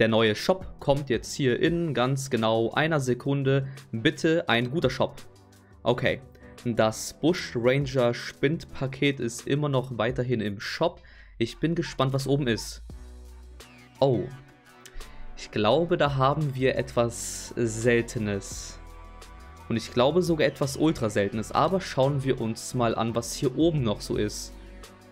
Der neue Shop kommt jetzt hier in ganz genau einer Sekunde. Bitte ein guter Shop. Okay. Das Bush Ranger Spindpaket ist immer noch weiterhin im Shop. Ich bin gespannt, was oben ist. Oh. Ich glaube, da haben wir etwas Seltenes. Und ich glaube sogar etwas ultra seltenes. Aber schauen wir uns mal an, was hier oben noch so ist.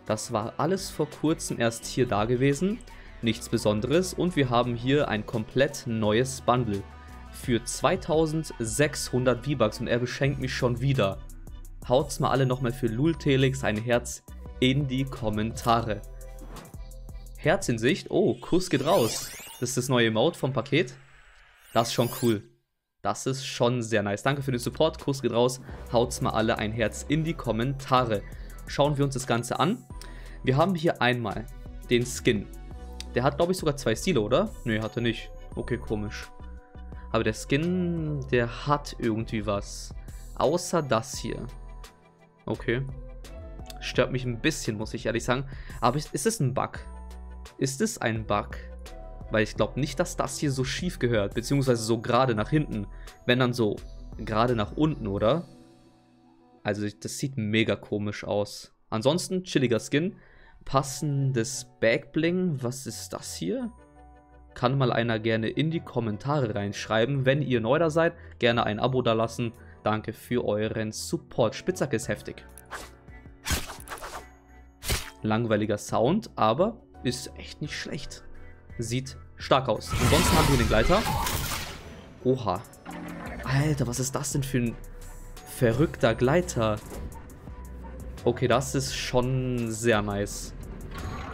Das war alles vor kurzem erst hier da gewesen. Nichts Besonderes. Und wir haben hier ein komplett neues Bundle. Für 2600 V-Bucks. Und er beschenkt mich schon wieder. Haut's mal alle nochmal für Lultelix ein Herz in die Kommentare. Herz in Sicht. Oh, Kuss geht raus. Das ist das neue Emote vom Paket. Das ist schon cool. Das ist schon sehr nice. Danke für den Support. Kuss geht raus. Haut's mal alle ein Herz in die Kommentare. Schauen wir uns das Ganze an. Wir haben hier einmal den Skin. Der hat, glaube ich, sogar zwei Stile, oder? Ne, hat er nicht. Okay, komisch. Aber der Skin, der hat irgendwie was. Außer das hier. Okay. Stört mich ein bisschen, muss ich ehrlich sagen. Aber ist, ist es ein Bug? Ist es ein Bug? Weil ich glaube nicht, dass das hier so schief gehört, beziehungsweise so gerade nach hinten. Wenn dann so gerade nach unten, oder? Also das sieht mega komisch aus. Ansonsten chilliger Skin. Passendes Backbling. Was ist das hier? Kann mal einer gerne in die Kommentare reinschreiben. Wenn ihr neu da seid, gerne ein Abo da lassen. Danke für euren Support. Spitzhacke ist heftig. Langweiliger Sound, aber ist echt nicht schlecht. Sieht stark aus. Ansonsten haben wir den Gleiter. Oha. Alter, was ist das denn für ein verrückter Gleiter? Okay, das ist schon sehr nice.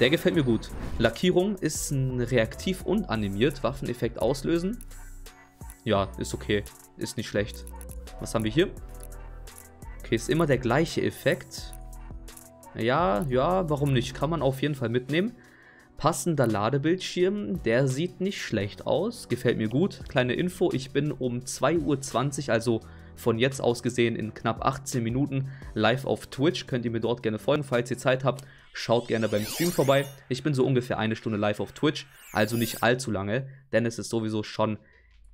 Der gefällt mir gut. Lackierung ist ein reaktiv und animiert. Waffeneffekt auslösen. Ja, ist okay. Ist nicht schlecht. Was haben wir hier? Okay, ist immer der gleiche Effekt. Ja, ja, warum nicht? Kann man auf jeden Fall mitnehmen. Passender Ladebildschirm, der sieht nicht schlecht aus, gefällt mir gut. Kleine Info, ich bin um 2.20 Uhr, also von jetzt aus gesehen in knapp 18 Minuten live auf Twitch. Könnt ihr mir dort gerne folgen, falls ihr Zeit habt. Schaut gerne beim Stream vorbei. Ich bin so ungefähr eine Stunde live auf Twitch, also nicht allzu lange, denn es ist sowieso schon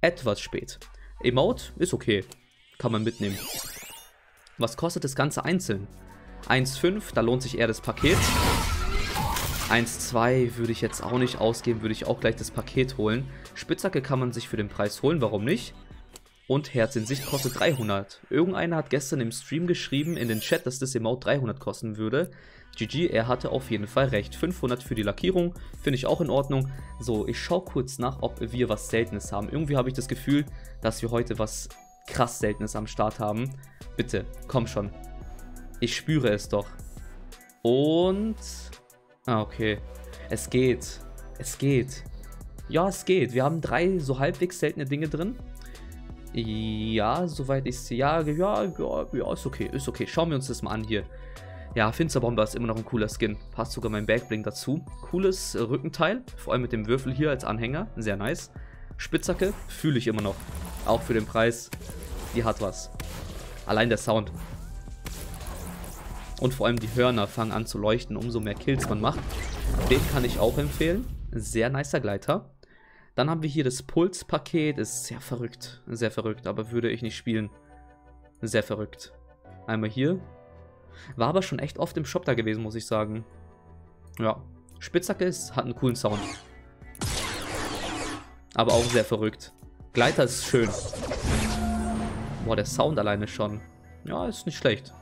etwas spät. Emote ist okay, kann man mitnehmen. Was kostet das Ganze einzeln? 1,5, da lohnt sich eher das Paket. 1,2 würde ich jetzt auch nicht ausgeben, würde ich auch gleich das Paket holen. Spitzhacke kann man sich für den Preis holen, warum nicht? Und Herz in Sicht kostet 300. Irgendeiner hat gestern im Stream geschrieben in den Chat, dass das Emote 300 kosten würde. GG, er hatte auf jeden Fall recht. 500 für die Lackierung, finde ich auch in Ordnung. So, ich schaue kurz nach, ob wir was Seltenes haben. Irgendwie habe ich das Gefühl, dass wir heute was krass Seltenes am Start haben. Bitte, komm schon. Ich spüre es doch. Und Ah, okay. Es geht. Es geht. Ja, es geht. Wir haben drei so halbwegs seltene Dinge drin. Ja, soweit ich sehe. Ja, ja, ja, ja, ist okay, ist okay. Schauen wir uns das mal an hier. Ja, Finsterbomber ist immer noch ein cooler Skin. Passt sogar mein Backbling dazu. Cooles Rückenteil, vor allem mit dem Würfel hier als Anhänger. Sehr nice. Spitzhacke fühle ich immer noch. Auch für den Preis. Die hat was. Allein der Sound. Und vor allem die Hörner fangen an zu leuchten, umso mehr Kills man macht. Den kann ich auch empfehlen. Sehr nicer Gleiter. Dann haben wir hier das Puls-Paket. Ist sehr verrückt. Sehr verrückt, aber würde ich nicht spielen. Sehr verrückt. Einmal hier. War aber schon echt oft im Shop da gewesen, muss ich sagen. Ja. Spitzhacke ist, hat einen coolen Sound. Aber auch sehr verrückt. Gleiter ist schön. Boah, der Sound alleine schon. Ja, ist nicht schlecht.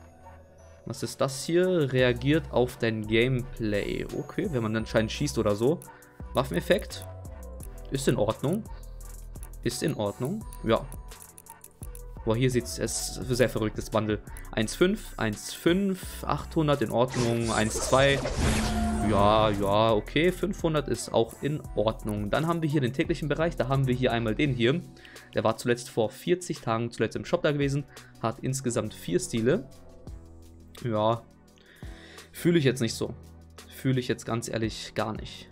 Was ist das hier? Reagiert auf dein Gameplay. Okay, wenn man anscheinend schießt oder so. Waffeneffekt. Ist in Ordnung. Ist in Ordnung. Ja. Boah, hier sieht es sehr verrücktes Bundle. 1,5, 1,5, 800 in Ordnung, 1,2. Ja, ja, okay, 500 ist auch in Ordnung. Dann haben wir hier den täglichen Bereich, da haben wir hier einmal den hier. Der war zuletzt vor 40 Tagen zuletzt im Shop da gewesen, hat insgesamt vier Stile. Ja, fühle ich jetzt nicht so. Fühle ich jetzt ganz ehrlich gar nicht.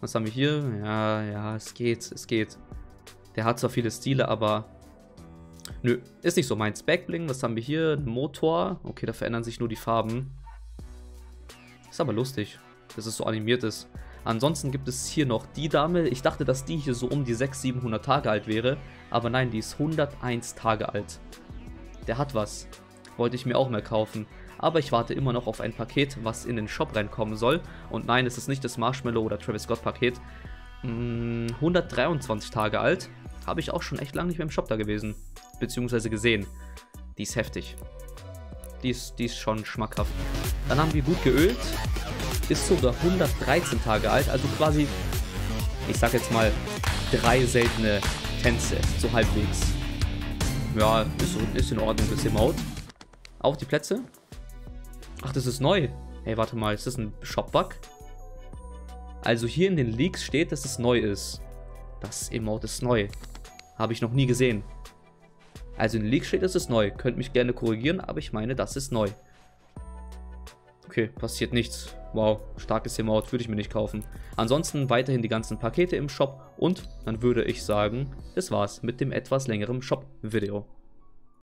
Was haben wir hier? Ja, ja, es geht, es geht. Der hat zwar viele Stile, aber... Nö, ist nicht so meins. Backbling, was haben wir hier? Ein Motor. Okay, da verändern sich nur die Farben. Ist aber lustig, dass es so animiert ist. Ansonsten gibt es hier noch die Dame. Ich dachte, dass die hier so um die 600, 700 Tage alt wäre. Aber nein, die ist 101 Tage alt. Der hat was. Wollte ich mir auch mal kaufen. Aber ich warte immer noch auf ein Paket, was in den Shop reinkommen soll. Und nein, es ist nicht das Marshmallow oder Travis Scott Paket. 123 hm, Tage alt. Habe ich auch schon echt lange nicht mehr im Shop da gewesen. Beziehungsweise gesehen. Die ist heftig. Die ist, die ist schon schmackhaft. Dann haben wir gut geölt. Ist sogar 113 Tage alt. Also quasi, ich sag jetzt mal, drei seltene Tänze. So halbwegs. Ja, ist, ist in Ordnung, das Emote. Auch die Plätze. Ach, das ist neu. Hey, warte mal, ist das ein Shop-Bug? Also hier in den Leaks steht, dass es neu ist. Das Emote ist neu. Habe ich noch nie gesehen. Also in den Leaks steht, dass es neu. Könnt mich gerne korrigieren, aber ich meine, das ist neu. Okay, passiert nichts. Wow, starkes Emote, würde ich mir nicht kaufen. Ansonsten weiterhin die ganzen Pakete im Shop und dann würde ich sagen, das war's mit dem etwas längeren Shop-Video.